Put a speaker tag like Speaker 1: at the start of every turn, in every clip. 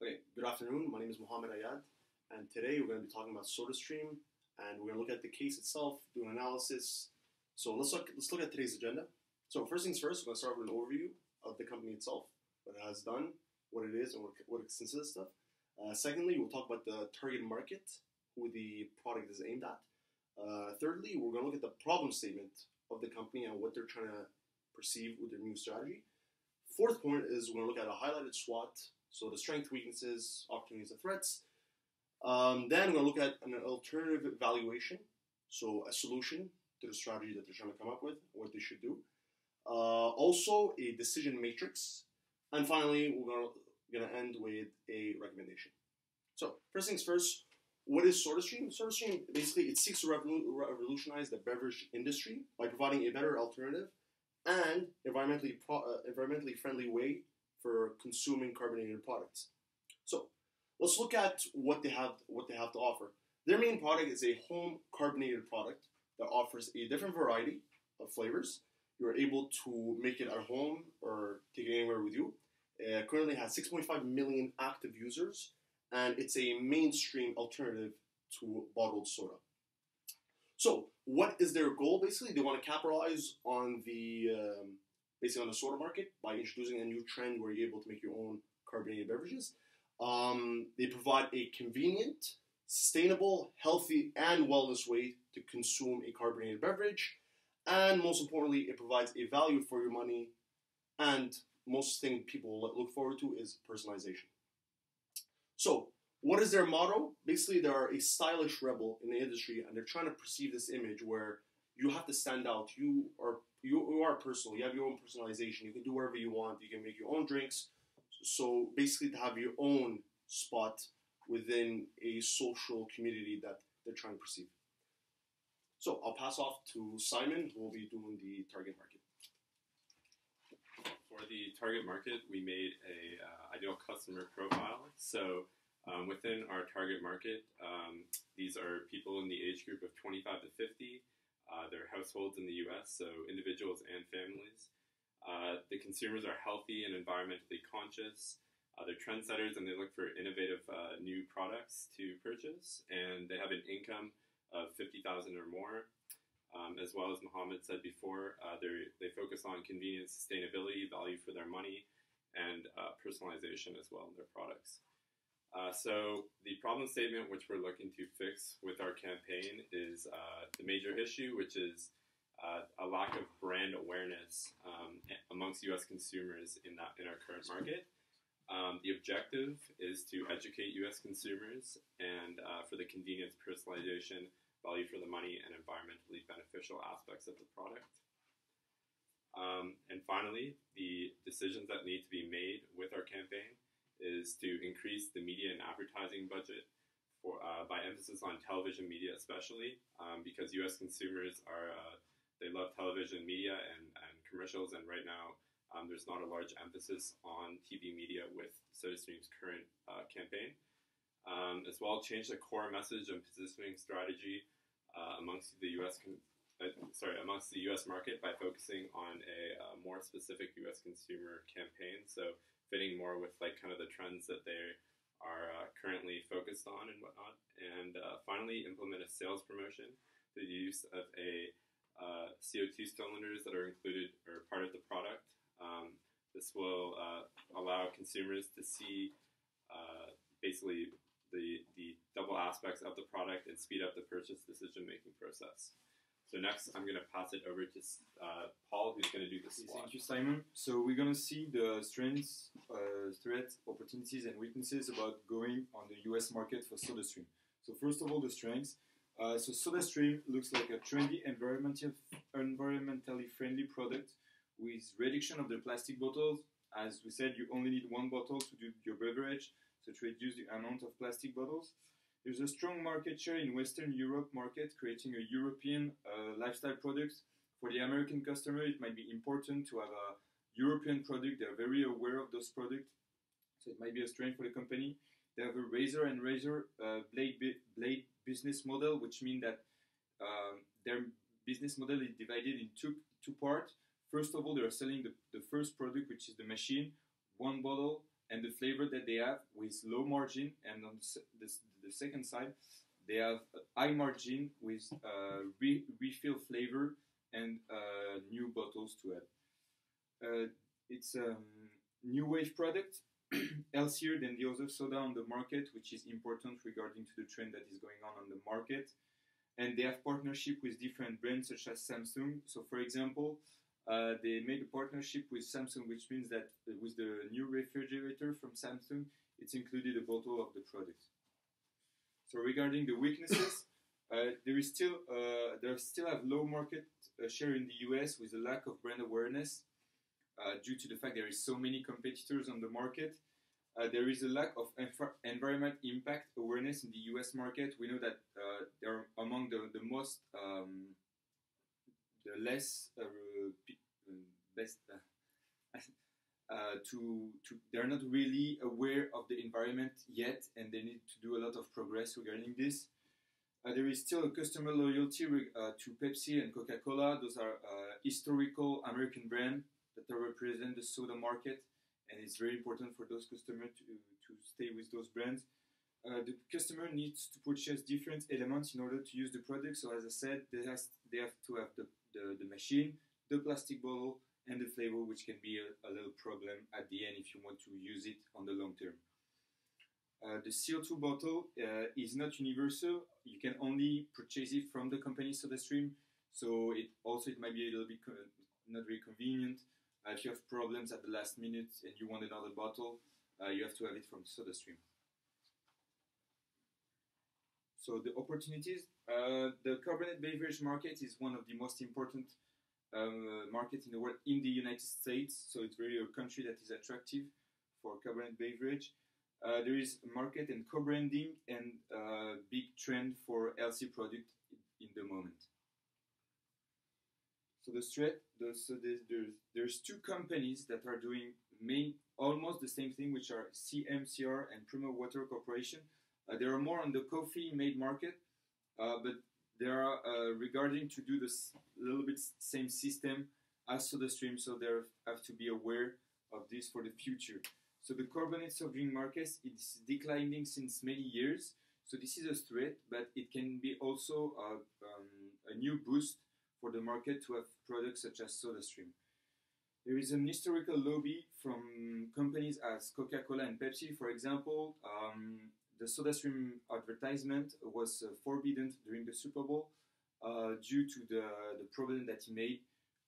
Speaker 1: Okay, good afternoon. My name is Mohamed Ayad, and today we're going to be talking about SodaStream, and we're going to look at the case itself, do an analysis. So let's look. Let's look at today's agenda. So first things first, we're going to start with an overview of the company itself, what it has done, what it is, and what, what it consists of. Uh, secondly, we'll talk about the target market, who the product is aimed at. Uh, thirdly, we're going to look at the problem statement of the company and what they're trying to perceive with their new strategy. Fourth point is we're going to look at a highlighted SWOT, so the strength, weaknesses, opportunities, and threats. Um, then we're going to look at an alternative valuation, so a solution to the strategy that they're trying to come up with, what they should do. Uh, also, a decision matrix. And finally, we're going to end with a recommendation. So, first things first, what is SodaStream? SodaStream basically it seeks to revolutionize the beverage industry by providing a better alternative and environmentally pro- uh, environmentally friendly way for consuming carbonated products. So, let's look at what they have what they have to offer. Their main product is a home carbonated product that offers a different variety of flavors. You're able to make it at home or take it anywhere with you. Uh, currently has 6.5 million active users, and it's a mainstream alternative to bottled soda. So, what is their goal? Basically, they want to capitalize on the um, basically on the soda market by introducing a new trend where you're able to make your own carbonated beverages. Um, they provide a convenient, sustainable, healthy, and wellness way to consume a carbonated beverage. And most importantly, it provides a value for your money and most thing people look forward to is personalization. So, what is their motto? Basically, they are a stylish rebel in the industry, and they're trying to perceive this image where you have to stand out. You are you, you are personal. You have your own personalization. You can do whatever you want. You can make your own drinks. So basically, to have your own spot within a social community that they're trying to perceive. So I'll pass off to Simon, who will be doing the target market
Speaker 2: for the target market, we made a uh, ideal customer profile. So um, within our target market, um, these are people in the age group of 25 to 50. Uh, they're households in the U.S., so individuals and families. Uh, the consumers are healthy and environmentally conscious. Uh, they're trendsetters and they look for innovative uh, new products to purchase. And they have an income of 50,000 or more. Um, as well as Mohamed said before, uh, they focus on convenience, sustainability, value for their money, and uh, personalization as well in their products. Uh, so the problem statement which we're looking to fix with our campaign is uh, the major issue, which is uh, a lack of brand awareness um, amongst U.S. consumers in that in our current market. Um, the objective is to educate U.S. consumers and uh, for the convenience, personalization, value for the money, and environmentally beneficial aspects of the product. Um, and finally, the decisions that need to be made with our campaign is to increase the media and advertising budget for uh, by emphasis on television media, especially um, because U.S. consumers are uh, they love television media and, and commercials, and right now um, there's not a large emphasis on TV media with SodaStream's current uh, campaign um, as well change the core message and positioning strategy uh, amongst the U.S. Uh, sorry amongst the U.S. market by focusing on a uh, more specific U.S. consumer campaign. So fitting more with like kind of the trends that they are uh, currently focused on and whatnot. And uh, finally, implement a sales promotion. The use of a uh, CO2 cylinders that are included or part of the product. Um, this will allow consumers to see basically the, the double aspects of the product and speed up the purchase decision making process. So next, I'm going to pass it over to uh, Paul, who's going to do the SWOT.
Speaker 3: Thank you, Simon. So we're going to see the strengths, uh, threats, opportunities, and weaknesses about going on the U.S. market for SodaStream. So first of all, the strengths. Uh, so SodaStream looks like a trendy, environmental, environmentally friendly product with reduction of the plastic bottles. As we said, you only need one bottle to do your beverage so to reduce the amount of plastic bottles. There's a strong market share in Western Europe market, creating a European uh, lifestyle product. For the American customer, it might be important to have a European product. They're very aware of those products, so it might be a strength for the company. They have a razor and razor uh, blade, blade business model, which means that um, their business model is divided in two, two parts. First of all, they are selling the, the first product, which is the machine, one bottle
Speaker 1: and the flavor that they have with low margin, and on the, the, the second side, they have high margin with uh, re- refill flavor and uh, new bottles to add. Uh, it's a um, new wave product, healthier than the other soda on the market, which is important regarding to the trend that is going on on the market. And they have partnership with different brands such as Samsung. So, for example, uh, they made a partnership with Samsung, which means that with the new refrigerator from Samsung, it's included a bottle of the product. So regarding the weaknesses, uh, there is still uh, there still have low market uh, share in the US with a lack of brand awareness uh, due to the fact there is so many competitors on the market. Uh, there is a lack of env- environment impact awareness in the US market. We know that they are among the, the most um, the less best uh, to, to they're not really aware of the environment yet and they need to do a lot of progress regarding this. Uh, there is still a customer loyalty uh, to pepsi and coca-cola. Those are uh, historical american brands that represent the soda market and it's very important for those customers to, to stay with those brands. Uh, the customer needs to purchase different elements in order to use the product. So as i said they, has, they have to have the, the, the machine the plastic bottle and the flavor, which can be a, a, little problem at the end if you want to use it on the long term. Uh, the CO2 bottle uh, is not universal. You can only purchase it from the company SodaStream, so it also it might be a little bit not very convenient. Uh, if you have problems at the last minute and you want another bottle, uh, you have to have it from SodaStream. So the opportunities, uh, the carbonated beverage market is one of the most important um, market in the world in the United States. So it's really a country that is attractive for carbonated beverage. Uh, there is market and co-branding and uh, big trend for healthy product in the moment. So the threat, the, so there's, there's, there's two companies that are doing main almost the same thing, which are GMCR and Primo Water Corporation. Uh, they are more on the coffee made market, uh, but they are uh, regarding to do this little bit same system as SodaStream, stream, so they have to be aware of this for the future. So the carbonated soft drink market is declining since many years. So this is a threat, but it can be also a, um, a new boost for the market to have products such as SodaStream. There is an historical lobby from companies as Coca-Cola and Pepsi, for example. Um, the SodaStream advertisement was uh, forbidden during the Super Bowl uh, due to the, the problem that he made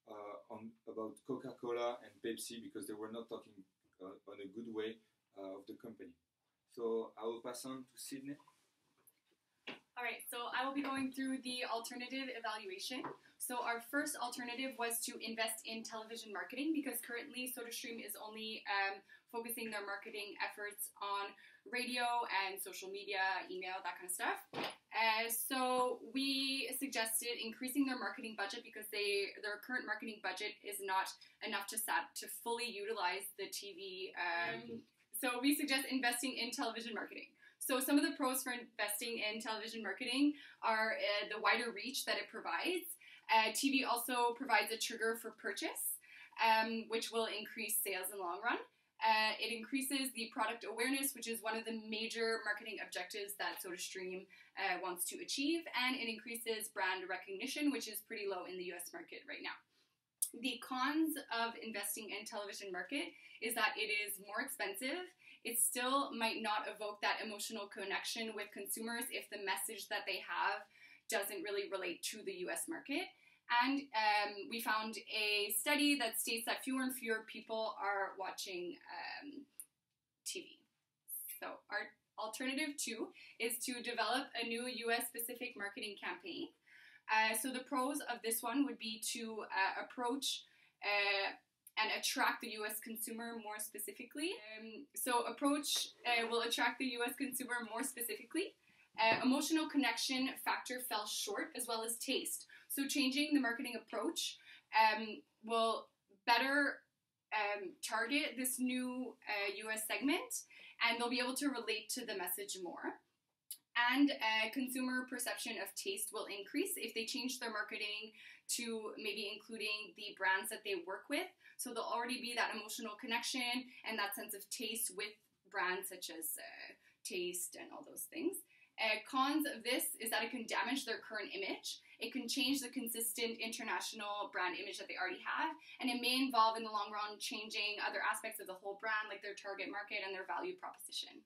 Speaker 1: uh, on about Coca-Cola and Pepsi because they were not talking on a good way of the company. So I will pass on to Sydney.
Speaker 4: All right, so I will be going through the alternative evaluation. So our first alternative was to invest in television marketing because currently SodaStream is only um, focusing their marketing efforts on radio and social media, email, that kind of stuff. Uh, so we suggested increasing their marketing budget because they their current marketing budget is not enough to sat to fully utilize the TV. Um, mm-hmm. So we suggest investing in television marketing. So some of the pros for investing in television marketing are uh, the wider reach that it provides. Uh, TV also provides a trigger for purchase, um, which will increase sales in the long run. Uh, it increases the product awareness, which is one of the major marketing objectives that SodaStream uh, wants to achieve, and it increases brand recognition, which is pretty low in the US market right now. The cons of investing in television market is that it is more expensive. It still might not evoke that emotional connection with consumers if the message that they have doesn't really relate to the US market. And um, we found a study that states that fewer and fewer people are watching um, TV. So, our alternative two is to develop a new US specific marketing campaign. Uh, so, the pros of this one would be to uh, approach uh, and attract the US consumer more specifically. Um, so, approach uh, will attract the US consumer more specifically. Uh, emotional connection factor fell short as well as taste. So changing the marketing approach um, will better um, target this new uh, US segment and they'll be able to relate to the message more. And uh, consumer perception of taste will increase if they change their marketing to maybe including the brands that they work with. So there'll already be that emotional connection and that sense of taste with brands such as uh, taste and all those things. Uh, cons of this is that it can damage their current image. It can change the consistent international brand image that they already have, and it may involve in the long run changing other aspects of the whole brand, like their target market and their value proposition.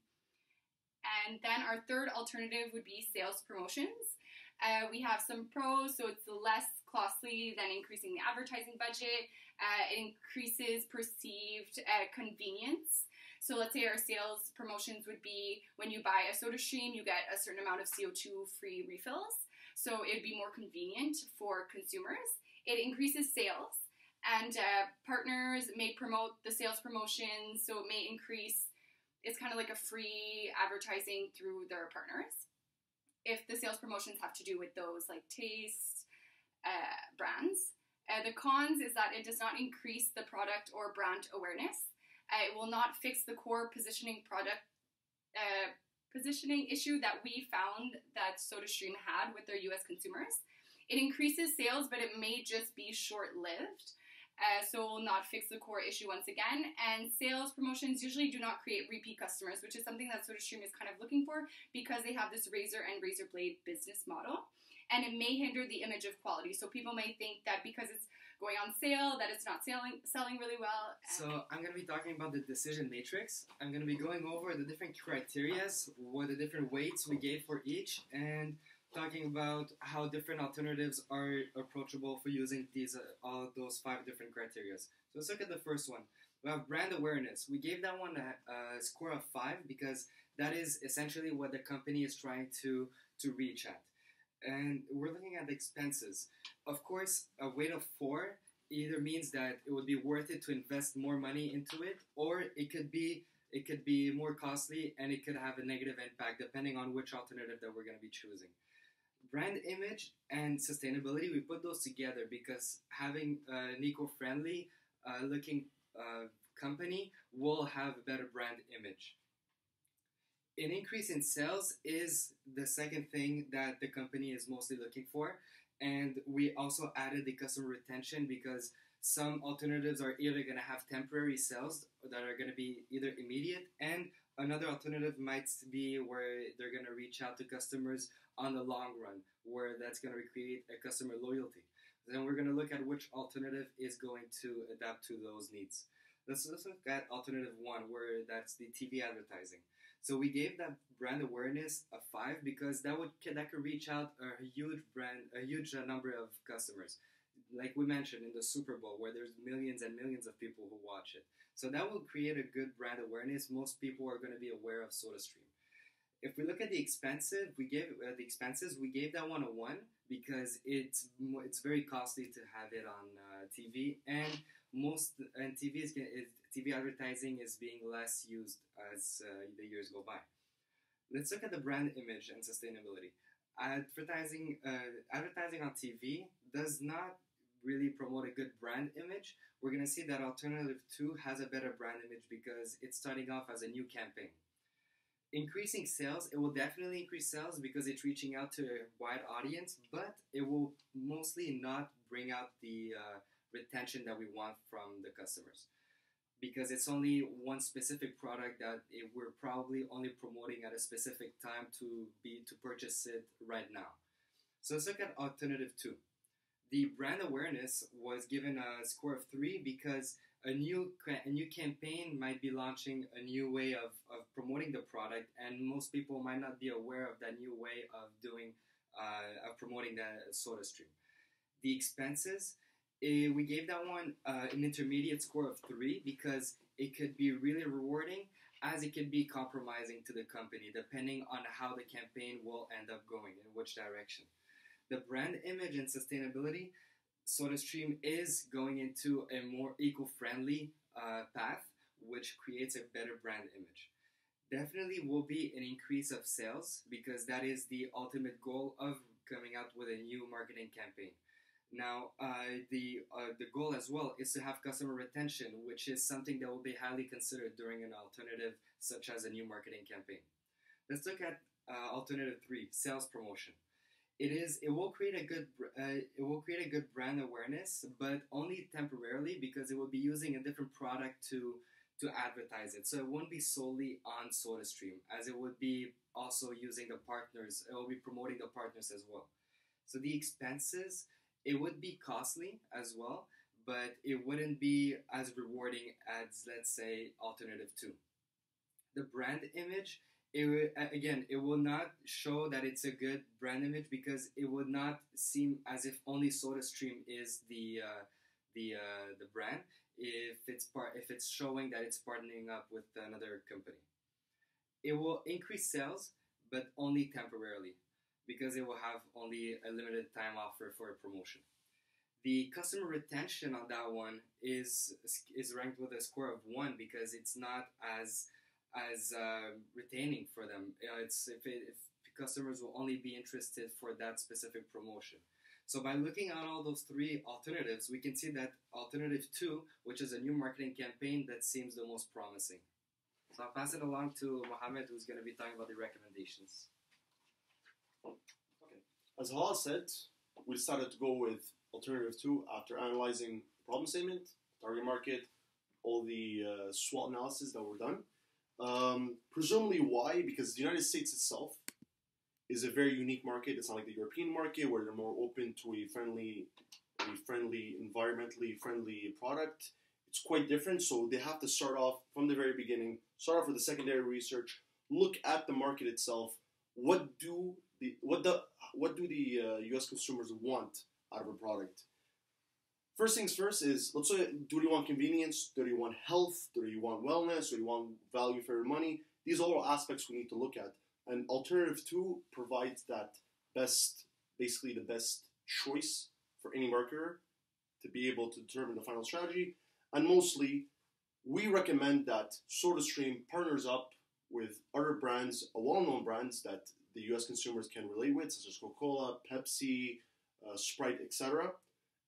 Speaker 4: And then our third alternative would be sales promotions. Uh, we have some pros, so it's the less costly than increasing the advertising budget. Uh, it increases perceived uh, convenience. So let's say our sales promotions would be when you buy a soda stream, you get a certain amount of CO2 free refills. So it'd be more convenient for consumers. It increases sales, and uh, partners may promote the sales promotions, so it may increase. It's kind of like a free advertising through their partners. If the sales promotions have to do with those like taste uh, brands, uh, the cons is that it does not increase the product or brand awareness. Uh, it will not fix the core positioning product uh, positioning issue that we found that SodaStream had with their U.S. consumers. It increases sales, but it may just be short-lived. Uh, so it will not fix the core issue once again. And sales promotions usually do not create repeat customers, which is something that SodaStream is kind of looking for because they have this razor and razor blade business model. And it may hinder the image of quality. So people may think that because it's going on sale, that it's not selling selling really well.
Speaker 5: So I'm gonna be talking about the decision matrix. I'm gonna be going over the different criterias, what the different weights we gave for each, and talking about how different alternatives are approachable for using these uh, all those five different criterias. So let's look at the first one. We have brand awareness. We gave that one a, a score of five because that is essentially what the company is trying to to reach at and we're looking at the expenses. Of course, a weight of four either means that it would be worth it to invest more money into it, or it could be it could be more costly and it could have a negative impact depending on which alternative that we're going to be choosing. Brand image and sustainability, we put those together because having an eco-friendly uh, looking uh, company will have a better brand image an increase in sales is the second thing that the company is mostly looking for. And we also added the customer retention because some alternatives are either going to have temporary sales that are going to be either immediate, and another alternative might be where they're going to reach out to customers on the long run, where that's going to create a customer loyalty. Then we're going to look at which alternative is going to adapt to those needs. Let's, look at alternative one, where that's the TV advertising. So we gave that brand awareness a five because that would that could reach out a huge brand, a huge uh, number of customers. Like we mentioned in the Super Bowl, where there's millions and millions of people who watch it. So that will create a good brand awareness. Most people are going to be aware of SodaStream. If we look at the expensive, we gave uh, the expenses. We gave that one a one because it's it's very costly to have it on uh, TV, and most and TV is, TV advertising is being less used as uh, the years go by. Let's look at the brand image and sustainability. Advertising, uh, advertising on TV does not really promote a good brand image. We're going to see that Alternative 2 has a better brand image because it's starting off as a new campaign. Increasing sales, it will definitely increase sales because it's reaching out to a wide audience, but it will mostly not bring out the uh, retention that we want from the customers because it's only one specific product that we're probably only promoting at a specific time to be to purchase it right now. So let's look at alternative two. The brand awareness was given a score of three because a new a new campaign might be launching a new way of, of promoting the product, and most people might not be aware of that new way of doing uh, of promoting the soda stream. The expenses it, eh, we gave that one uh, an intermediate score of three because it could be really rewarding as it could be compromising to the company depending on how the campaign will end up going in which direction. The brand image and sustainability, SodaStream is going into a more eco-friendly uh, path, which creates a better brand image. Definitely will be an increase of sales because that is the ultimate goal of coming out with a new marketing campaign. Now, uh, the uh, the goal as well is to have customer retention, which is something that will be highly considered during an alternative such as a new marketing campaign. Let's look at uh, alternative three: sales promotion. it is it will create a good uh, it will create a good brand awareness, but only temporarily because it will be using a different product to to advertise it. So it won't be solely on SodaStream, as it would be also using the partners. It will be promoting the partners as well. So the expenses it would be costly as well, but it wouldn't be as rewarding as let's say alternative two. The brand image it again it will not show that it's a good brand image because it would not seem as if only SodaStream is the uh, the uh, the brand if it's part if it's showing that it's partnering up with another company. It will increase sales, but only temporarily because it will have only a limited time offer for a promotion. The customer retention on that one is is ranked with a score of one because it's not as as uh, retaining for them. It's if, it, if customers will only be interested for that specific promotion. So by looking at all those three alternatives, we can see that alternative two, which is a new marketing campaign, that seems the most promising. So I'll pass it along to Mohamed, who's going to be talking about the recommendations.
Speaker 1: Okay. As Halal said, we decided to go with alternative two after analyzing problem statement, target market, all the uh, SWOT analysis that were done. Um, presumably, why? Because the United States itself is a very unique market. It's not like the European market where they're more open to a friendly, a friendly, environmentally friendly product. It's quite different. So they have to start off from the very beginning. Start off with the secondary research. Look at the market itself. What do the what the what do the uh, U.S. consumers want out of a product? First things first is let's say do you want convenience? Do you want health? Do you want wellness? Do you want value for your money? These are all aspects we need to look at. And alternative two provides that best, basically the best choice for any marketer to be able to determine the final strategy. And mostly, we recommend that SodaStream partners up with other brands, well-known brands that the U.S. consumers can relate with, such as Coca-Cola, Pepsi, uh, Sprite, etc.,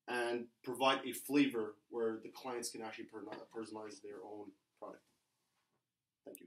Speaker 1: and provide a flavor where the clients can actually personalize their own product. Thank you.